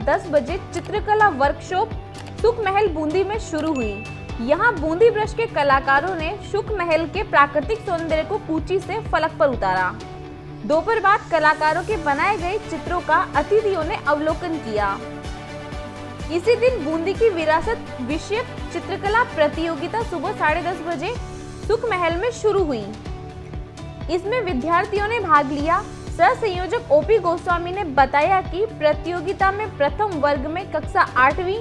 10 बजे चित्रकला वर्कशॉप सुख महल बूंदी में शुरू हुई। यहाँ बूंदी ब्रश के कलाकारों ने सुख महल के प्राकृतिक सौंदर्य को कूची से फलक पर उतारा। दोपहर बाद कलाकारों के बनाए गए चित्रों का अतिथियों ने अवलोकन किया। इसी दिन बूंदी की विरासत विषय चित्रकला प्रतियोगिता सुबह साढ़े दस बजे सुख महल में शुरू हुई। इसमें विद्यार्थियों ने भाग लिया। सह संयोजक ओपी गोस्वामी ने बताया कि प्रतियोगिता में प्रथम वर्ग में कक्षा आठवीं,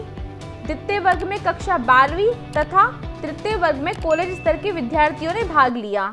द्वितीय वर्ग में कक्षा बारहवीं तथा तृतीय वर्ग में कॉलेज स्तर के विद्यार्थियों ने भाग लिया।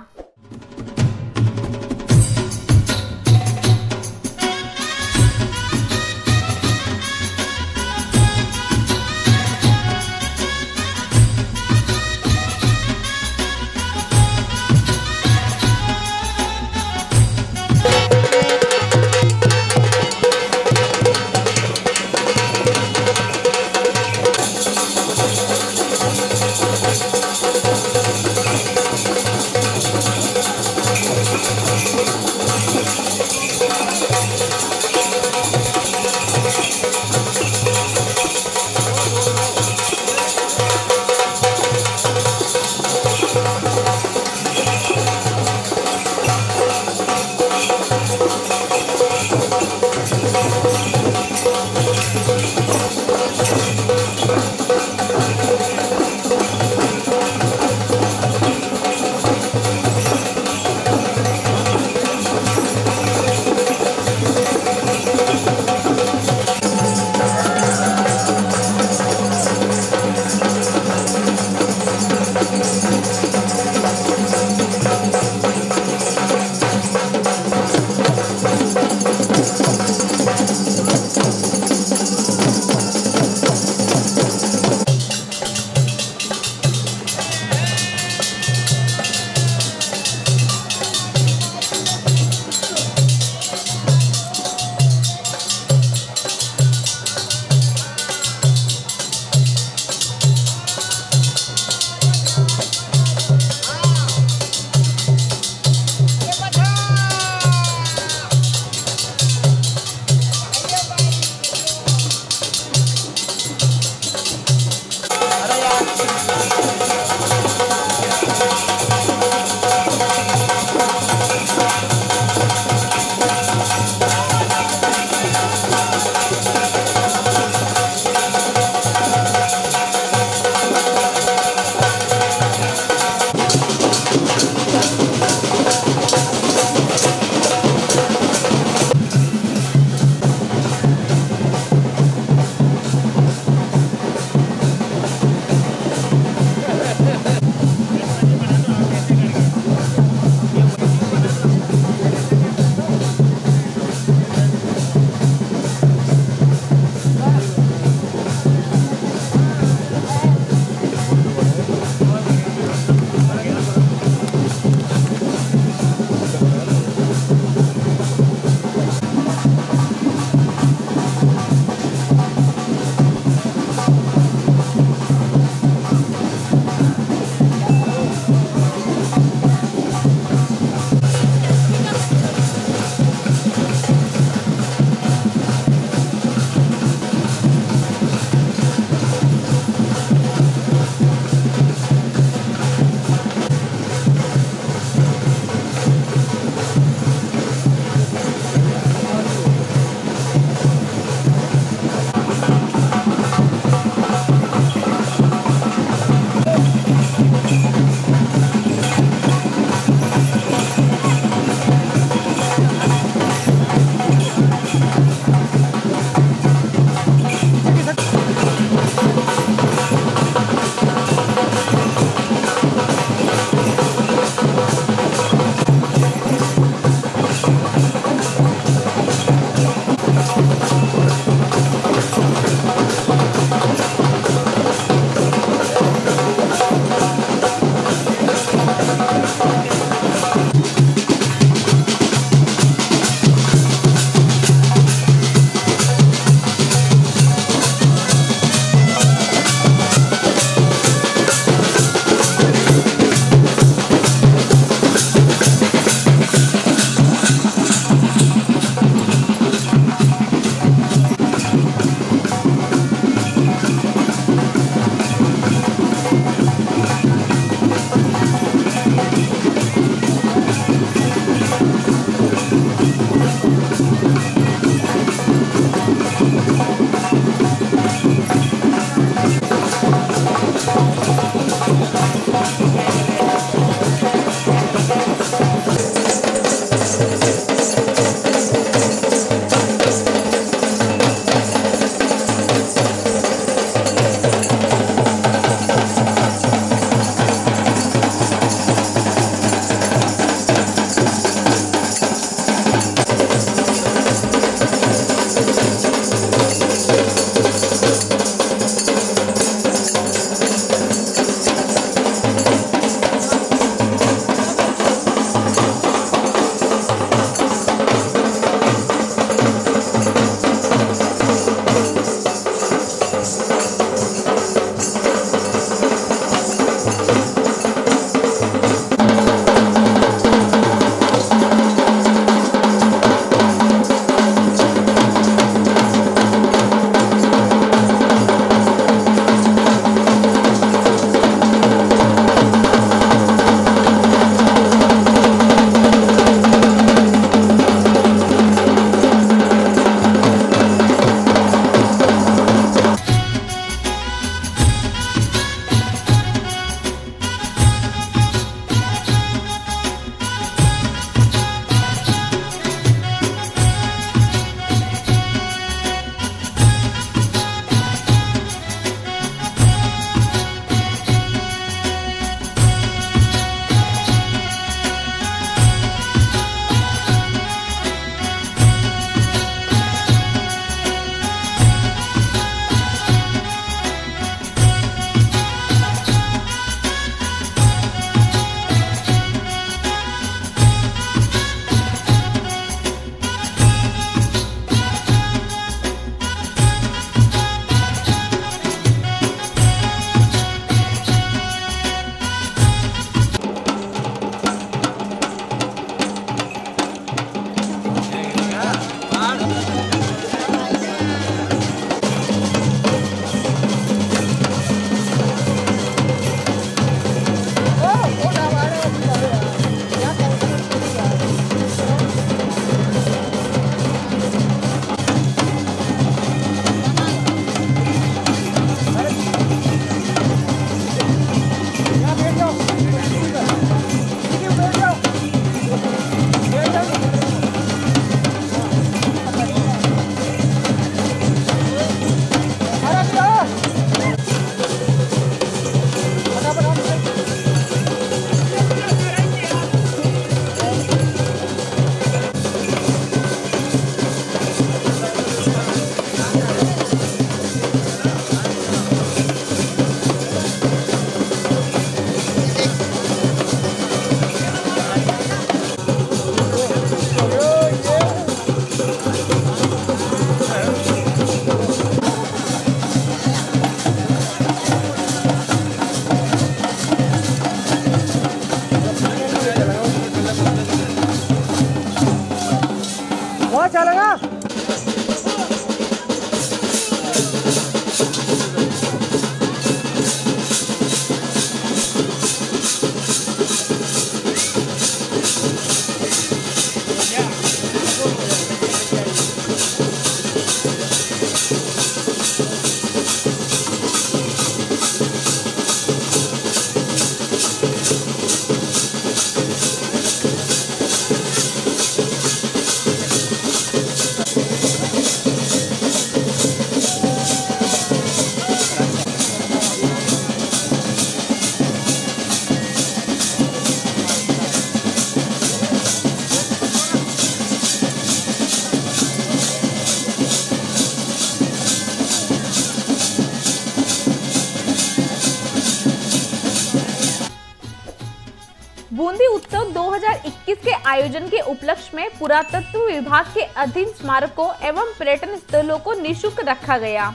21 के आयोजन के उपलक्ष्य में पुरातत्व विभाग के अधीन स्मारकों एवं पर्यटन स्थलों को निशुल्क रखा गया।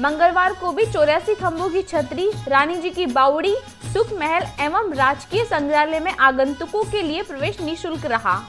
मंगलवार को भी चौरासी खम्भों की छतरी रानी जी की बावड़ी, सुख महल एवं राजकीय संग्रहालय में आगंतुकों के लिए प्रवेश निशुल्क रहा।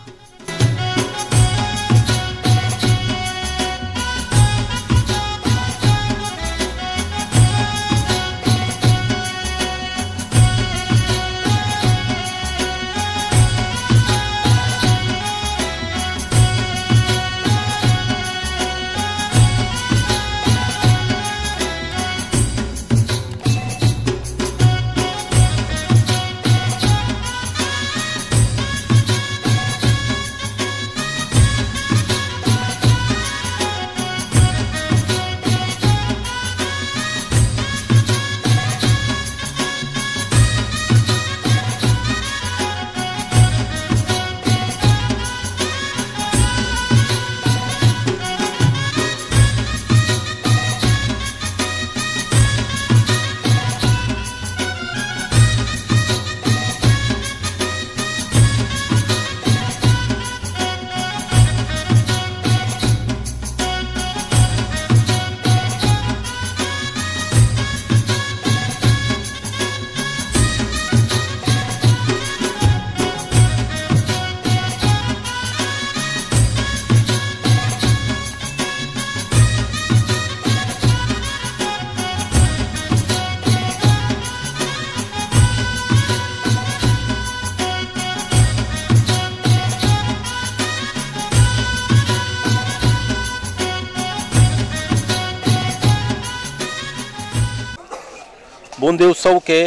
बूंदी उत्सव के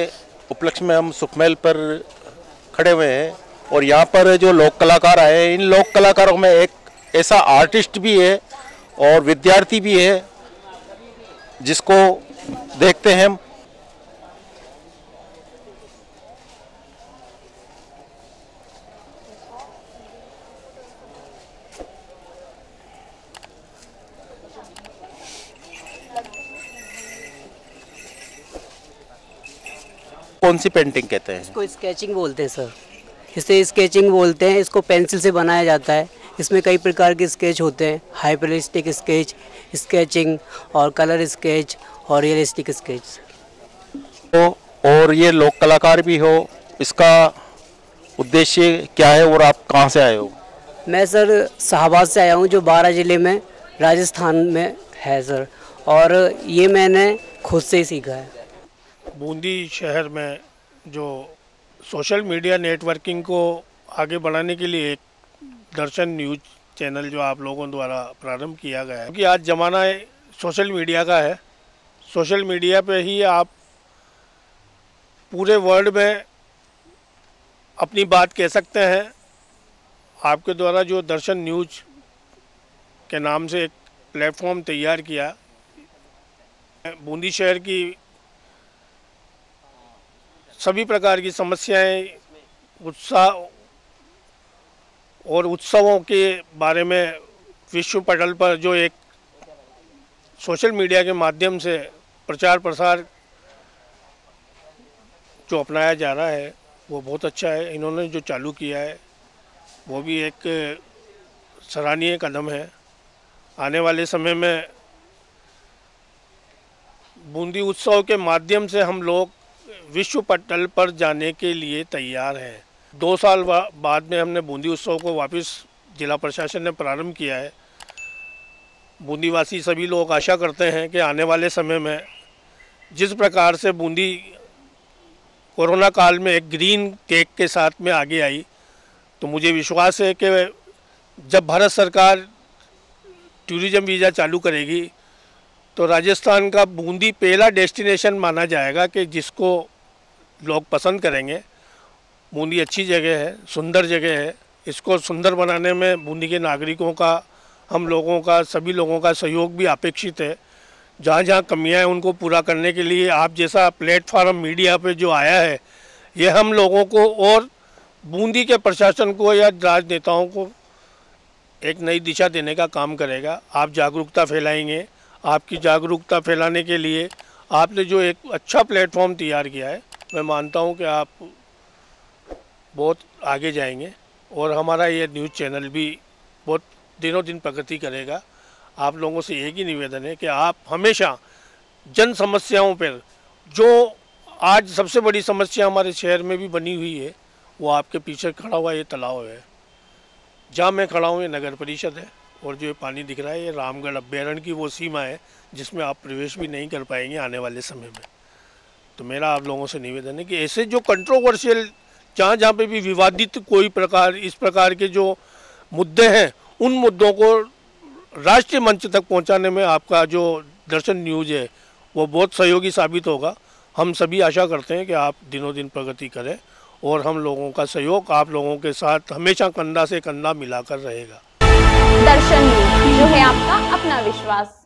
उपलक्ष्य में हम सुखमहल पर खड़े हुए हैं और यहाँ पर जो लोक कलाकार आए हैं, इन लोक कलाकारों में एक ऐसा आर्टिस्ट भी है और विद्यार्थी भी है, जिसको देखते हैं हम। कौन सी पेंटिंग कहते हैं? इसको स्केचिंग बोलते हैं सर। इसे स्केचिंग बोलते हैं इसको पेंसिल से बनाया जाता है। इसमें कई प्रकार के स्केच होते हैं। हाइपरिस्टिक स्केच स्केचिंग और कलर स्केच और रियलिस्टिक स्केच। हो और ये लोक कलाकार भी हो इसका उद्देश्य क्या है और आप कहाँ से आए हो? मैं सर शाहबाद से आया हूँ जो बारह ज़िले में राजस्थान में है सर। और ये मैंने खुद से ही सीखा है। बूंदी शहर में जो सोशल मीडिया नेटवर्किंग को आगे बढ़ाने के लिए एक दर्शन न्यूज़ चैनल जो आप लोगों द्वारा प्रारंभ किया गया है, क्योंकि आज ज़माना सोशल मीडिया का है। सोशल मीडिया पे ही आप पूरे वर्ल्ड में अपनी बात कह सकते हैं। आपके द्वारा जो दर्शन न्यूज़ के नाम से एक प्लेटफॉर्म तैयार किया, बूंदी शहर की सभी प्रकार की समस्याएँ, उत्साह और उत्सवों के बारे में विश्व पटल पर जो एक सोशल मीडिया के माध्यम से प्रचार प्रसार जो अपनाया जा रहा है, वो बहुत अच्छा है। इन्होंने जो चालू किया है, वो भी एक सराहनीय कदम है। आने वाले समय में बूंदी उत्सव के माध्यम से हम लोग विश्व पटल पर जाने के लिए तैयार हैं। दो साल बाद में हमने बूंदी उत्सव को वापस जिला प्रशासन ने प्रारंभ किया है। बूंदीवासी सभी लोग आशा करते हैं कि आने वाले समय में जिस प्रकार से बूंदी कोरोना काल में एक ग्रीन केक के साथ में आगे आई तो मुझे विश्वास है कि जब भारत सरकार टूरिज़्म वीज़ा चालू करेगी तो राजस्थान का बूंदी पहला डेस्टिनेशन माना जाएगा कि जिसको लोग पसंद करेंगे। बूंदी अच्छी जगह है, सुंदर जगह है। इसको सुंदर बनाने में बूंदी के नागरिकों का, हम लोगों का, सभी लोगों का सहयोग भी अपेक्षित है। जहाँ जहाँ कमियाँ हैं, उनको पूरा करने के लिए आप जैसा प्लेटफार्म मीडिया पे जो आया है, ये हम लोगों को और बूंदी के प्रशासन को या राजनेताओं को एक नई दिशा देने का काम करेगा। आप जागरूकता फैलाएँगे। आपकी जागरूकता फैलाने के लिए आपने जो एक अच्छा प्लेटफॉर्म तैयार किया है मैं मानता हूँ कि आप बहुत आगे जाएँगे और हमारा ये न्यूज़ चैनल भी बहुत दिनों दिन प्रगति करेगा। आप लोगों से एक ही निवेदन है कि आप हमेशा जन समस्याओं पर जो आज सबसे बड़ी समस्या हमारे शहर में भी बनी हुई है, वो आपके पीछे खड़ा हुआ ये तालाब है। जहाँ मैं खड़ा हूँ, ये नगर परिषद है और जो ये पानी दिख रहा है, ये रामगढ़ अभ्यारण्य की वो सीमा है जिसमें आप प्रवेश भी नहीं कर पाएँगे आने वाले समय में। तो मेरा आप लोगों से निवेदन है कि ऐसे जो कंट्रोवर्शियल जहाँ जहाँ पे भी विवादित कोई प्रकार, इस प्रकार के जो मुद्दे हैं, उन मुद्दों को राष्ट्रीय मंच तक पहुँचाने में आपका जो दर्शन न्यूज़ है, वो बहुत सहयोगी साबित होगा। हम सभी आशा करते हैं कि आप दिनों दिन प्रगति करें और हम लोगों का सहयोग आप लोगों के साथ हमेशा कंधा से कंधा मिलाकर रहेगा। दर्शन जो है आपका अपना विश्वास।